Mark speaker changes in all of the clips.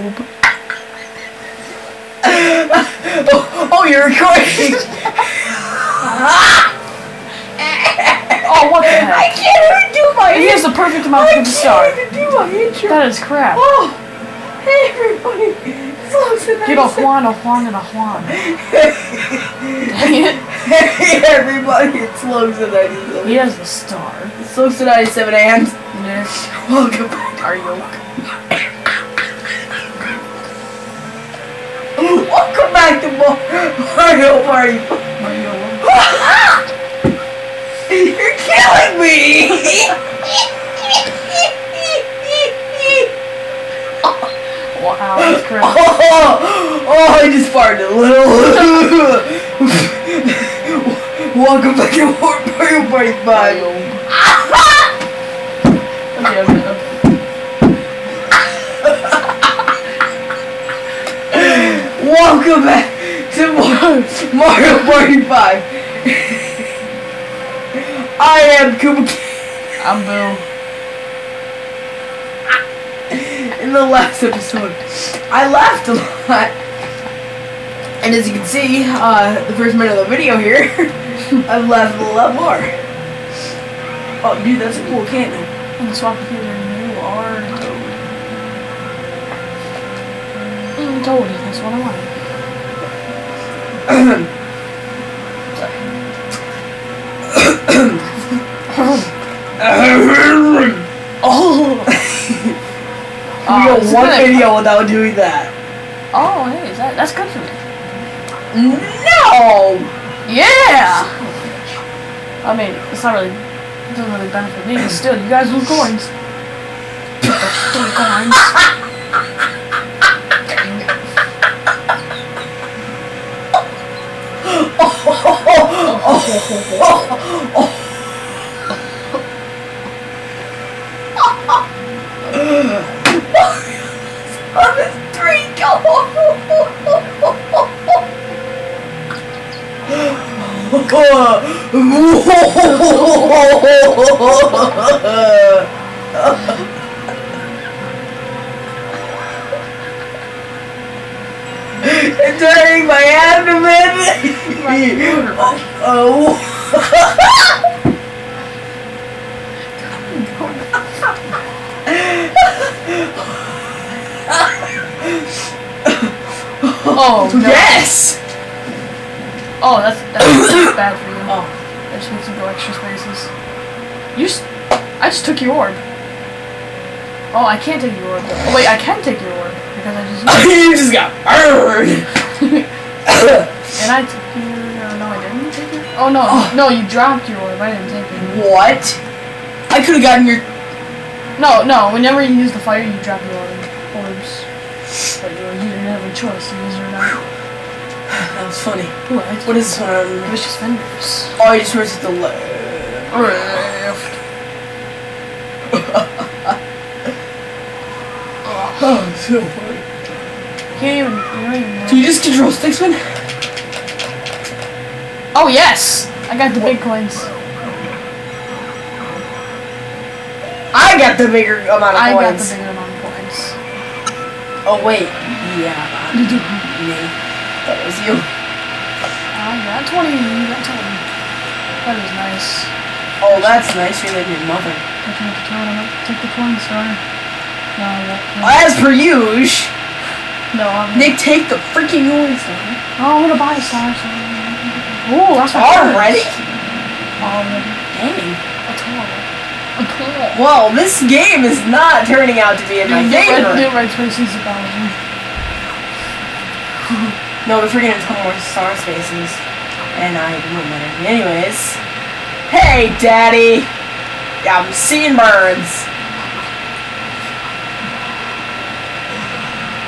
Speaker 1: oh, oh, you're recording.
Speaker 2: Oh, what the heck?
Speaker 1: I can't even do my.
Speaker 2: He has the perfect amount
Speaker 1: I
Speaker 2: to
Speaker 1: can't
Speaker 2: start.
Speaker 1: even do my intro.
Speaker 2: That is crap.
Speaker 1: Oh, hey everybody.
Speaker 2: Get a Juan, a Juan, and a Juan. Dang it.
Speaker 1: Hey everybody, it's Logstud
Speaker 2: He has the star.
Speaker 1: Logstud 97 and
Speaker 2: Yes.
Speaker 1: welcome back.
Speaker 2: are you?
Speaker 1: Welcome Mario Party.
Speaker 2: Mario. you?
Speaker 1: You're killing me.
Speaker 2: Wow, that's crap.
Speaker 1: Oh, oh, I just farted a little. Welcome back to Mario Party 5.
Speaker 2: Okay, okay, okay.
Speaker 1: Welcome back Mario Party 5. I am Koopa.
Speaker 2: I'm Bill.
Speaker 1: In the last episode, I laughed a lot. And as you can see, uh, the first minute of the video here, I've laughed a lot more. Oh, dude, that's a cool cannon.
Speaker 2: And swap computer, you are Toad. Mm, Toad, that's what I wanted. Oh!
Speaker 1: we
Speaker 2: Uh,
Speaker 1: go one video without doing that.
Speaker 2: Oh, hey, that, that's good for me.
Speaker 1: No!
Speaker 2: Yeah! I mean, it's not really, it doesn't really benefit me, but still, you guys lose coins. Coins.
Speaker 1: It's hurting my abdomen. Oh.
Speaker 2: oh. Oh, no.
Speaker 1: Yes.
Speaker 2: Oh, that's, that's bad for you.
Speaker 1: Oh.
Speaker 2: That just makes you go extra spaces. You just, I just took your orb. Oh, I can't take your orb. Oh, wait, I can take your orb. Because I just
Speaker 1: you just got burned.
Speaker 2: And I took your, no, I didn't take it? Oh, no,
Speaker 1: Oh.
Speaker 2: no, you dropped your orb. I didn't take it.
Speaker 1: what? I could have gotten your.
Speaker 2: No, no, whenever you use the fire, you drop your orb. orbs. But you, didn't have a choice to use it or not.
Speaker 1: That was funny.
Speaker 2: What?
Speaker 1: What is this one?
Speaker 2: It was.
Speaker 1: Oh, you just press it the left.
Speaker 2: Rift.
Speaker 1: Oh, so funny.
Speaker 2: Can't even, you don't even know.
Speaker 1: Can you just control Sticksman?
Speaker 2: Oh, yes! I got the big coins.
Speaker 1: I got the bigger amount of
Speaker 2: I got the
Speaker 1: coins.
Speaker 2: bigger amount of coins.
Speaker 1: Oh wait, yeah, Did you? me. That was you.
Speaker 2: Uh, I got 20. You got 20. That is nice.
Speaker 1: Oh, that's nice. You're like your mother.
Speaker 2: I can have to count them. Take the coin star. No, I won't.
Speaker 1: As per usual,
Speaker 2: No, I'm
Speaker 1: Nick, take the freaking noise.
Speaker 2: Oh, I'm gonna buy a star. Ooh, that's my
Speaker 1: Already?
Speaker 2: Already.
Speaker 1: Dang.
Speaker 2: That's horrible. I'm cool.
Speaker 1: Well, this game is not turning out to be in my favor.
Speaker 2: spaces about me.
Speaker 1: No, we're forgetting a couple more star spaces. And I wouldn't let it. Anyways. Hey, Daddy! I'm seeing birds.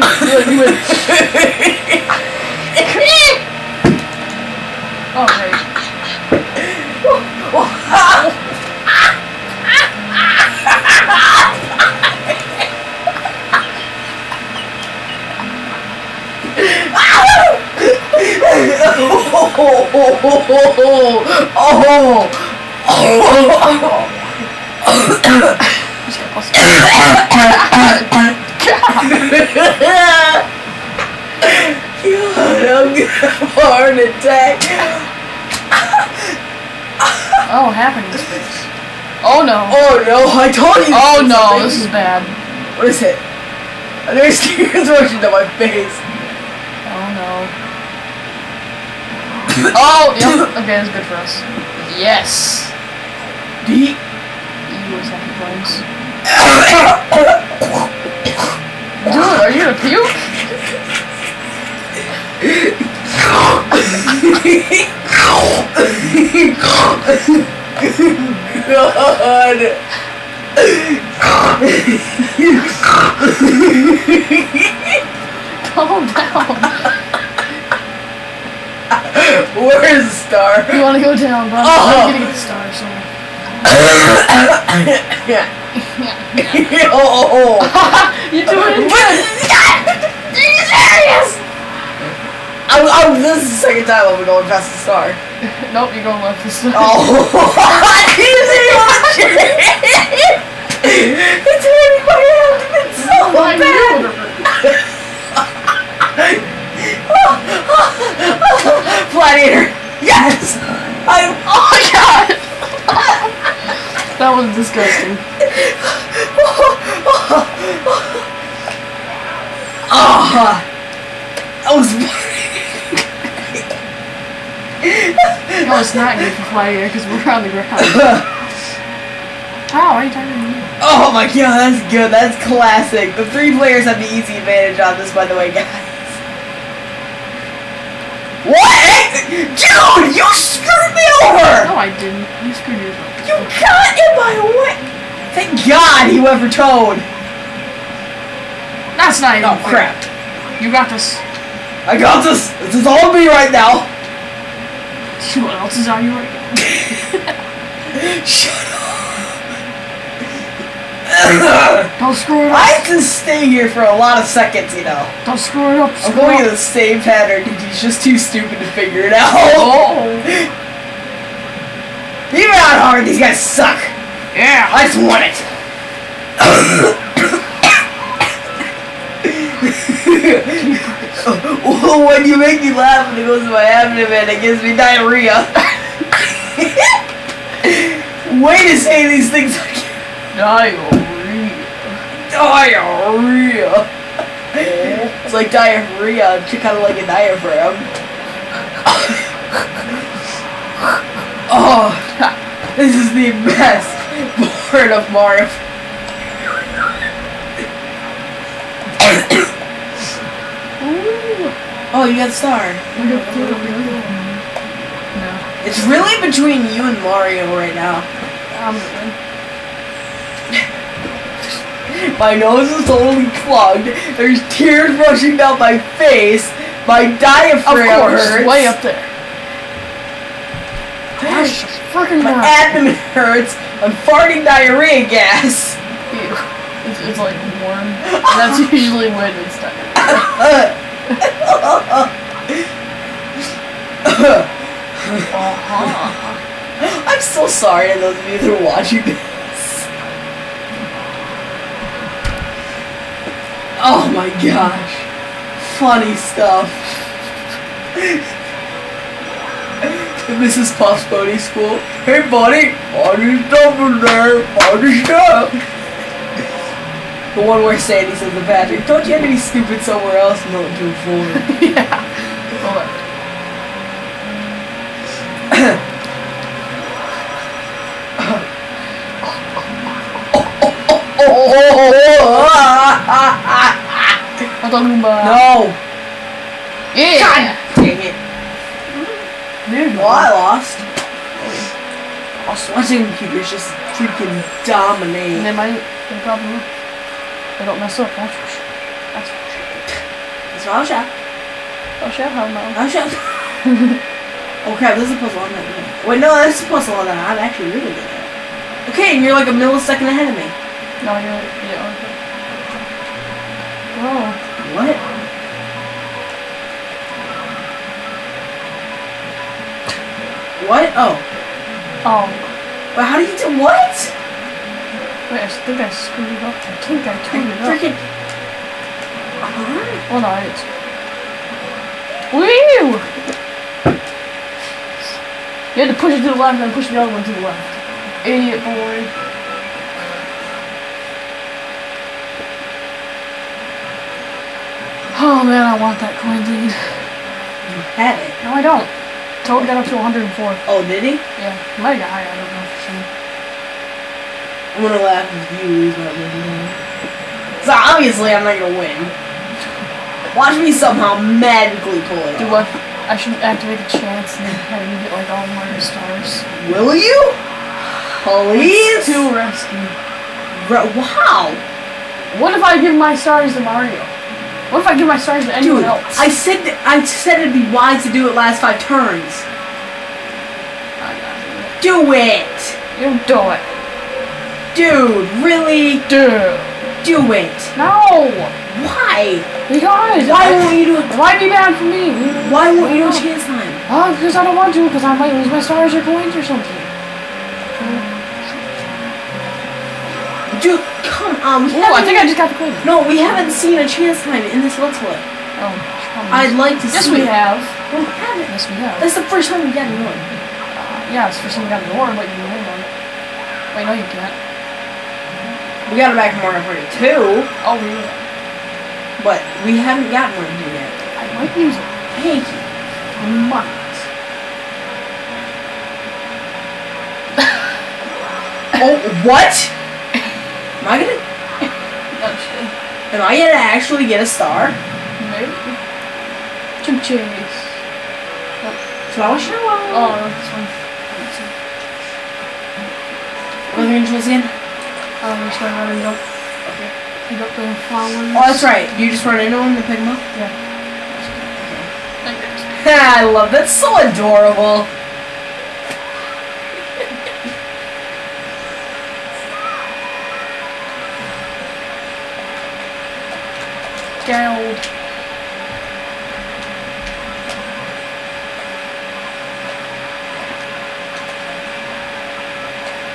Speaker 2: You, went. Oh, great.
Speaker 1: Oh,
Speaker 2: Just got lost.
Speaker 1: God, I'm gonna have a heart attack.
Speaker 2: Oh, happening space. Oh no.
Speaker 1: Oh no, I told you.
Speaker 2: Oh no, this is bad.
Speaker 1: What is it? There's tears rushing to my face.
Speaker 2: Oh no. Oh, yep. Okay, that's good for us. Yes.
Speaker 1: Beat.
Speaker 2: You was happy flames. Dude, are you gonna puke?
Speaker 1: God.
Speaker 2: Calm down.
Speaker 1: Where's the star?
Speaker 2: You wanna go down, bro?
Speaker 1: Oh.
Speaker 2: I'm gonna get the star, so.
Speaker 1: oh. oh, oh.
Speaker 2: you doing it good.
Speaker 1: Are you serious? I'm, I'm, this is the second time I'll be going past the star.
Speaker 2: Nope, you're going left this time.
Speaker 1: Oh. you see what It's hurting my abdomen so
Speaker 2: Why
Speaker 1: bad.
Speaker 2: you?
Speaker 1: Gladiator. Yes. I'm.
Speaker 2: Oh my god! that was disgusting.
Speaker 1: Ah. I was.
Speaker 2: No, it's not good for flying because we're on the ground. How are you talking to me?
Speaker 1: Oh my god, that's good. That's classic. The three players have the easy advantage on this, by the way, guys. What? Dude, you screwed me over!
Speaker 2: No, I didn't. You screwed yourself.
Speaker 1: You got in my way! Thank God he went for Toad.
Speaker 2: That's not even
Speaker 1: Oh,
Speaker 2: fair.
Speaker 1: crap.
Speaker 2: You got this.
Speaker 1: I got this. This is all me right now.
Speaker 2: What else is on you right now?
Speaker 1: Shut up.
Speaker 2: Don't screw it
Speaker 1: I
Speaker 2: up.
Speaker 1: have to stay here for a lot of seconds, you know.
Speaker 2: Don't screw it up.
Speaker 1: I'm going
Speaker 2: up.
Speaker 1: in the same pattern he's just too stupid to figure it out.
Speaker 2: Oh.
Speaker 1: Even out hard, these guys suck.
Speaker 2: Yeah.
Speaker 1: I just want it. well, when you make me laugh and it goes to my abdomen, it gives me diarrhea. Way to say these things like
Speaker 2: Diarrhea.
Speaker 1: diarrhea. It's like diarrhea, kind of like a diaphragm. oh, this is the best part of Mario. Oh, you got star.
Speaker 2: No.
Speaker 1: It's really between you and Mario right now.
Speaker 2: I'm. Um,
Speaker 1: my nose is totally clogged. There's tears rushing down my face. My
Speaker 2: Of
Speaker 1: diaphragm
Speaker 2: course,
Speaker 1: hurts.
Speaker 2: way up there. Gosh, freaking
Speaker 1: My abdomen hurts. I'm farting diarrhea gas.
Speaker 2: Ew. It's, it's like warm. That's usually when it's done. Uh-huh.
Speaker 1: I'm so sorry to those of you that are watching this. Oh my gosh. Funny stuff. Mrs. Puff's Boating School. Hey buddy, your stuff in there. Your stuff. The one where Sandy says to Patrick, don't you have any stupid somewhere else? No, do it for me.
Speaker 2: yeah. I'm talking about.
Speaker 1: No!
Speaker 2: Yeah!
Speaker 1: God dang it!
Speaker 2: Dude,
Speaker 1: well, I lost.
Speaker 2: I was
Speaker 1: watching computers just freaking dominate.
Speaker 2: They might, they probably they don't mess up, that's for sure. That's for sure.
Speaker 1: A shot.
Speaker 2: Oh shit, hell no.
Speaker 1: A shot. oh crap, this is a puzzle I'm not at. Wait, no, this is a puzzle that I'm actually really good at. Okay, and you're like a millisecond ahead of me.
Speaker 2: No, you're, yeah, okay. Oh,
Speaker 1: What? What? Oh.
Speaker 2: oh.
Speaker 1: But how do you do what?
Speaker 2: Wait, I think I screwed it up. I think I turned it up.
Speaker 1: freaking. Huh?
Speaker 2: Oh no, I. Woo! You had to push it to the left and then push the other one to the left. Idiot boy. Oh man, I want that coin lead.
Speaker 1: You had it.
Speaker 2: No, I don't. Toad got up to 104.
Speaker 1: Oh, did he?
Speaker 2: Yeah, he might have got higher, I don't know.
Speaker 1: I'm gonna laugh if you lose my win. So obviously I'm not gonna win. Watch me somehow magically pull it
Speaker 2: Do
Speaker 1: off.
Speaker 2: what? I should activate the chance and then have you get like all Mario stars.
Speaker 1: Will you? Please?
Speaker 2: To rescue.
Speaker 1: Bro, wow.
Speaker 2: What if I give my stars to Mario? What if I give my stars to anyone
Speaker 1: Dude,
Speaker 2: else?
Speaker 1: I said I said it'd be wise to do it last five turns.
Speaker 2: I'm not it.
Speaker 1: Do it.
Speaker 2: You do it.
Speaker 1: Dude, really?
Speaker 2: Dude.
Speaker 1: Do it.
Speaker 2: No!
Speaker 1: Why?
Speaker 2: Because
Speaker 1: Why won't you do it?
Speaker 2: Why be bad for me?
Speaker 1: Why won't you do a chance time?
Speaker 2: Oh, because I don't want to, because I might lose my stars or coins or something.
Speaker 1: Dude, come on. We
Speaker 2: Oh, I think I just got the coin.
Speaker 1: No, we haven't seen a chance time in this Let's Play.
Speaker 2: Oh,
Speaker 1: I'd like to
Speaker 2: Yes,
Speaker 1: see
Speaker 2: we
Speaker 1: it.
Speaker 2: have.
Speaker 1: We haven't.
Speaker 2: Yes, we have.
Speaker 1: That's the first time we got it on.
Speaker 2: Uh, yeah, it's the for someone got an orb, but you can hold on it. Wait, no, you can't.
Speaker 1: We got it back from Mario Party 2,
Speaker 2: Oh, really?
Speaker 1: but we haven't gotten one here yet.
Speaker 2: I might use it.
Speaker 1: Thank you.
Speaker 2: I might.
Speaker 1: Oh, what? Am I gonna?
Speaker 2: Oh, shit.
Speaker 1: Am I gonna actually get a star?
Speaker 2: Maybe. Chimp chase.
Speaker 1: Oh, flower shower.
Speaker 2: Oh, this one.
Speaker 1: Are again?
Speaker 2: Oh, just gonna run up.
Speaker 1: Okay.
Speaker 2: Pick up the flowers.
Speaker 1: Oh, that's right. You just run into him and pick them up.
Speaker 2: Yeah.
Speaker 1: I love that. So adorable.
Speaker 2: Gerald.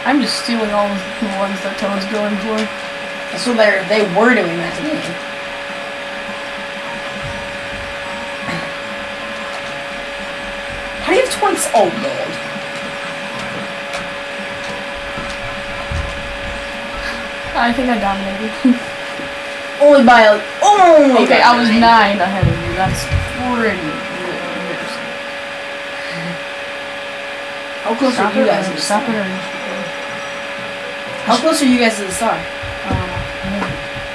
Speaker 2: I'm just stealing all the ones that Toad's going for.
Speaker 1: So they they were doing that to me. How do you have twice? Oh lord.
Speaker 2: I think I dominated.
Speaker 1: Only by like only.
Speaker 2: okay, I was
Speaker 1: nine.
Speaker 2: ahead of you. That's pretty.
Speaker 1: How close
Speaker 2: Stop
Speaker 1: are you guys?
Speaker 2: or
Speaker 1: to the
Speaker 2: stop it, or
Speaker 1: How close are you guys to the star?
Speaker 2: uh,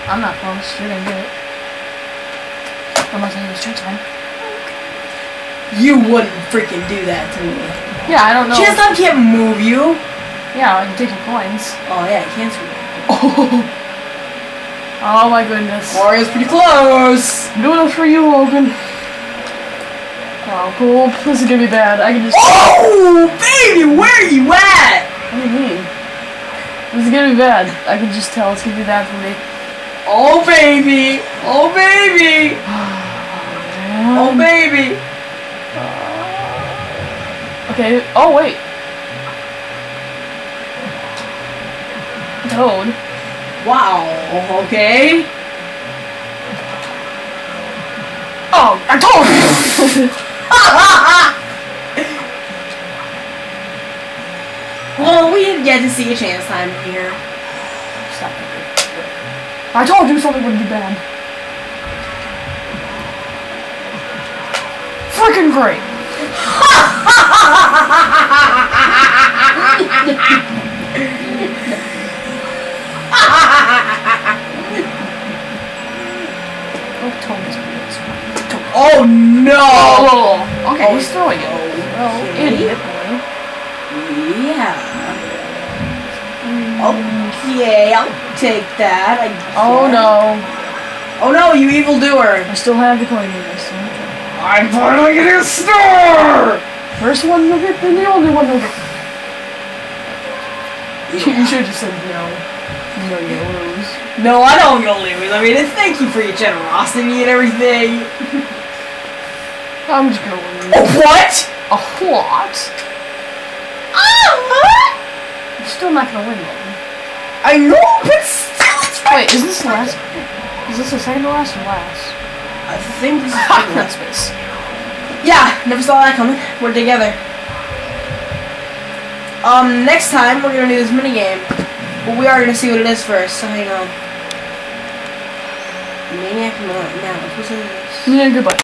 Speaker 2: I'm not close. You're gonna get it. Unless I use chance time.
Speaker 1: You wouldn't freaking do that to me.
Speaker 2: Yeah, I don't know.
Speaker 1: Chance time can't move you.
Speaker 2: Yeah, I can take your coins.
Speaker 1: Oh yeah, it can't. move.
Speaker 2: Oh. Oh my goodness.
Speaker 1: Mario's pretty close.
Speaker 2: I'm doing it for you, Logan. Oh, cool. This is gonna be bad. I can just.
Speaker 1: Oh baby, where are you at?
Speaker 2: What do you mean? This is gonna be bad. I can just tell it's gonna be bad for me.
Speaker 1: Oh baby, oh baby, oh baby.
Speaker 2: Okay. Oh wait. Toad.
Speaker 1: Wow. Okay.
Speaker 2: Oh, I told you.
Speaker 1: well, we didn't get to see a chance time here.
Speaker 2: Stop. I told you something would be bad. Freaking great. Oh,
Speaker 1: Oh no!
Speaker 2: Oh, okay,
Speaker 1: Oh,
Speaker 2: he's throwing it. Oh,
Speaker 1: okay.
Speaker 2: Oh, idiot boy.
Speaker 1: Yeah. Okay, I'll take that. I
Speaker 2: Oh
Speaker 1: guess.
Speaker 2: no.
Speaker 1: Oh no, you evildoer!
Speaker 2: I still have the coin in this.
Speaker 1: I'm finally getting a star!
Speaker 2: First one to get, then the only one to get. You should have just said no. No, you lose.
Speaker 1: No, I don't go lose. I mean, thank you for your generosity and everything.
Speaker 2: I'm just gonna lose.
Speaker 1: What?
Speaker 2: A what?
Speaker 1: Ah!
Speaker 2: You're still not gonna win though.
Speaker 1: I know, but still.
Speaker 2: Wait, is this the last? Is this the second to last or last?
Speaker 1: I think this is the last.
Speaker 2: miss.
Speaker 1: Yeah, never saw that coming. We're together. Um, next time we're gonna do this mini game, but we are gonna see what it is first. So hang on. Maniac Mal- Malice. What's this?
Speaker 2: Yeah, goodbye.